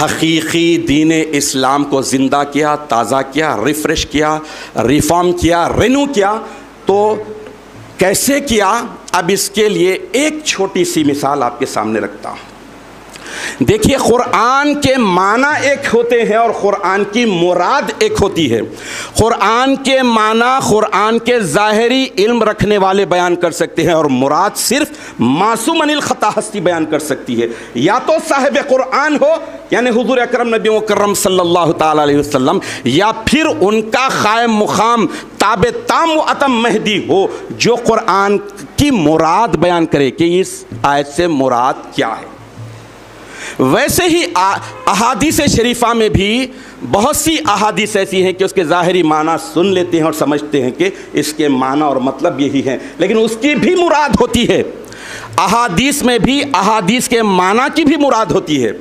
हकीकी दीन इस्लाम को ज़िंदा किया, ताज़ा किया, रिफ़्रेश किया, रिफॉर्म किया रेनू किया तो कैसे किया? अब इसके लिए एक छोटी सी मिसाल आपके सामने रखता हूँ। देखिए कुरान के माना एक होते हैं और क़ुरान की मुराद एक होती है। कुरान के माना कुरान के ज़ाहरी इल्म रखने वाले बयान कर सकते हैं और मुराद सिर्फ़ मासूम अनिल ख़ता हस्ती बयान कर सकती है। या तो साहिब कुरान हो, यानी हुजूर अकरम नबी वक्रम अलैहि वसल्लम, या फिर उनका ख़ायम मुकाम ताब ताम अतम महदी हो, जो कुरान की मुराद बयान करे कि इस आयत से मुराद क्या है। वैसे ही अहादीस शरीफा में भी बहुत सी अहादीस ऐसी हैं कि उसके ज़ाहरी माना सुन लेते हैं और समझते हैं कि इसके माना और मतलब यही है। लेकिन उसकी भी मुराद होती है। अहादीस में भी, अहादीस के माना की भी मुराद होती है।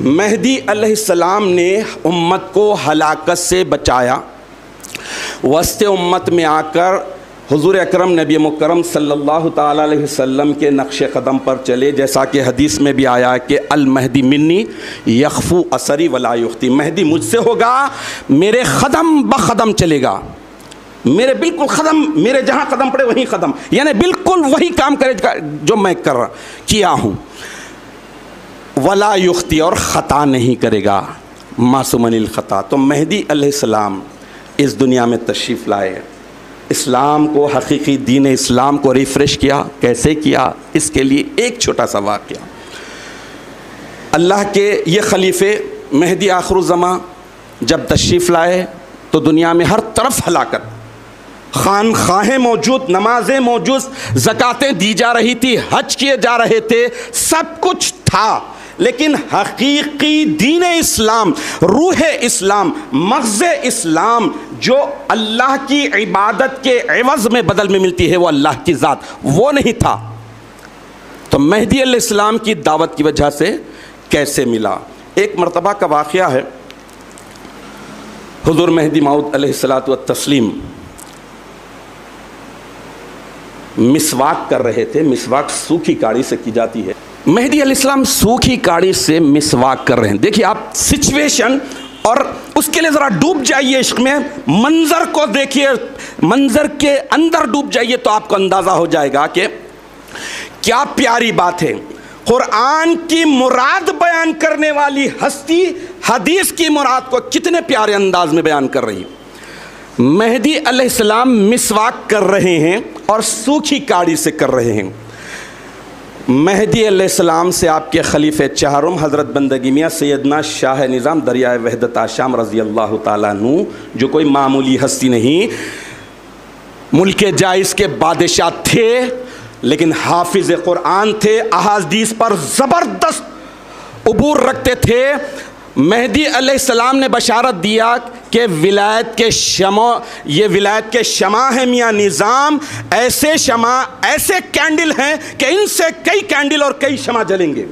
महदी अलैहिस्सलाम ने उम्मत को हलाकत से बचाया। वस्त उम्मत में आकर हुजूर अकरम नबी मुकरम सल्लल्लाहु अलैहि वसल्लम के नक्श क़दम पर चले, जैसा कि हदीस में भी आया कि अल महदी मिन्नी यकफ़ू असरी वलायुख्ती महदी मुझसे होगा, मेरे ख़दम ब ख़दम चलेगा। मेरे बिल्कुल ख़दम, मेरे जहाँ कदम पड़े वहीं क़दम यानी बिल्कुल वही काम करेगा जो मैं कर रहा किया हूँ। वलायुख्ती और ख़ता नहीं करेगा। मासूम ख़ता। तो महदी अलैहिस्सलाम इस दुनिया में तशरीफ़ लाए। इस्लाम को, हकीकी दीन इस्लाम को रिफ़्रेश किया। कैसे किया? इसके लिए एक छोटा सा वाक़ अल्लाह के ये खलीफ़े महदी आखरुज़मा जब तशरीफ़ लाए तो दुनिया में हर तरफ़ हलाकत। खान खाहें मौजूद, नमाजें मौजूद, ज़क़ातें दी जा रही थी, हज किए जा रहे थे, सब कुछ था। लेकिन हकीकी दीन इस्लाम, रूह इस्लाम, मगज़ इस्लाम जो अल्लाह की इबादत के एवज़ में बदल में मिलती है, वो अल्लाह की ज़ात। वो नहीं था। तो महदी इस्लाम की दावत की वजह से कैसे मिला? एक मरतबा का वाक़ है। हजूर महदी माऊद सलात तस्लीम मिसवाक कर रहे थे। मिसवाक सूखी काड़ी से की जाती है। मेहदी अलैहिस्सलाम सूखी काड़ी से मिसवाक कर रहे हैं। देखिए, आप सिचुएशन और उसके लिए ज़रा डूब जाइए इश्क में। मंज़र को देखिए, मंज़र के अंदर डूब जाइए तो आपको अंदाज़ा हो जाएगा कि क्या प्यारी बात है। कुरान की मुराद बयान करने वाली हस्ती, हदीस की मुराद को कितने प्यारे अंदाज में बयान कर रही मेहदी अलैहिस्सलाम मिसवाक कर रहे हैं और सूखी काड़ी से कर रहे हैं। महदी सलाम से आपके खलीफ़ चारुम हज़रत बंदगी मियाँ सैदना शाह निज़ाम दरिया वहदत आशाम रज़ी अल्लाह तु जो कोई मामूली हस्ती नहीं, मुल्क जायज़ के बादशाह थे, लेकिन हाफिज़ क़ुरान थे, अहादीस पर ज़बरदस्त अबूर रखते थे। महदी सलाम ने बशारत दिया कि विलायत के शमा, ये विलायत के शमा है मियाँ निज़ाम। ऐसे शमा, ऐसे कैंडल हैं कि इनसे कई कैंडल और कई शमा जलेंगे।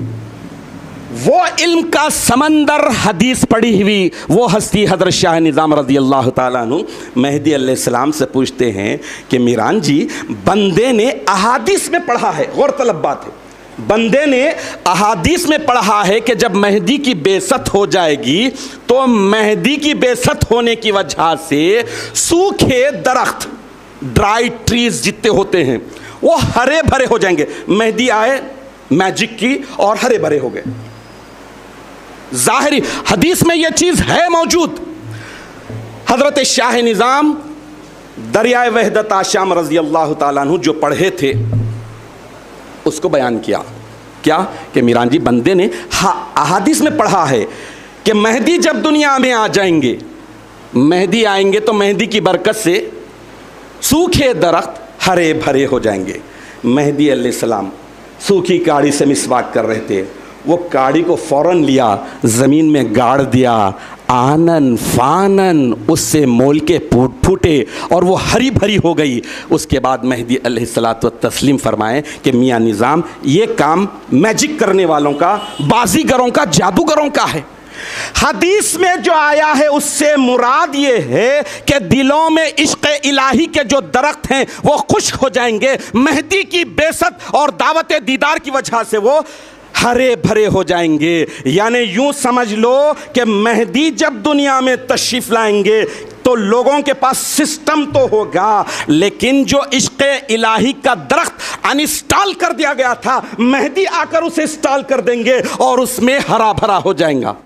वो इल्म का समंदर हदीस पड़ी हुई, वो हस्ती हज़रत शाह निज़ाम रज़ी अल्लाह तु महदी सलाम से पूछते हैं कि मीरान जी, बंदे ने अहादीस में पढ़ा है, गौरतलब बात है। बंदे ने अहादीस में पढ़ा है कि जब मेहदी की बेसत हो जाएगी तो मेहदी की बेसत होने की वजह से सूखे दरख्त ड्राई ट्रीज जितने होते हैं, वो हरे भरे हो जाएँगे। मेहदी आए मैजिक की, और हरे भरे हो गए। जाहिरी हदीस में यह चीज़ है मौजूद। हज़रत शाह निज़ाम, दरियाए वहदत आशाम रज़ी अल्लाह तु जो पढ़े थे उसको बयान किया। क्या? कि मीरान जी, बंदे ने अहादिस में पढ़ा है कि मेहदी जब दुनिया में आ जाएँगे, मेहदी आएँगे तो मेहदी की बरकत से सूखे दरख्त हरे भरे हो जाएँगे। मेहदी सलाम सूखी काड़ी से मिसवाक कर रहे थे। वो काड़ी को फ़ौरन लिया, ज़मीन में गाड़ दिया आनन फानन उससे मोल के फूट फूटे और वो हरी भरी हो गई। उसके बाद महदी सलात तस्लीम फरमाएँ कि मियाँ निज़ाम, ये काम मैजिक करने वालों का, बाजीगरों का, जादूगरों का है। हदीस में जो आया है, उससे मुराद ये है कि दिलों में इश्क इलाही के जो दरख्त हैं, वो खुश हो जाएँगे। मेहदी की बेसत और दावत दीदार की वजह से वो हरे भरे हो जाएँगे। यानी यूँ समझ लो कि मेहदी जब दुनिया में तशरीफ़ लाएँगे तो लोगों के पास सिस्टम तो होगा, लेकिन जो इश्क इलाही का दरख्त अनस्टॉल कर दिया गया था, मेहदी आकर उसे इंस्टॉल कर देंगे और उसमें हरा भरा हो जाएगा।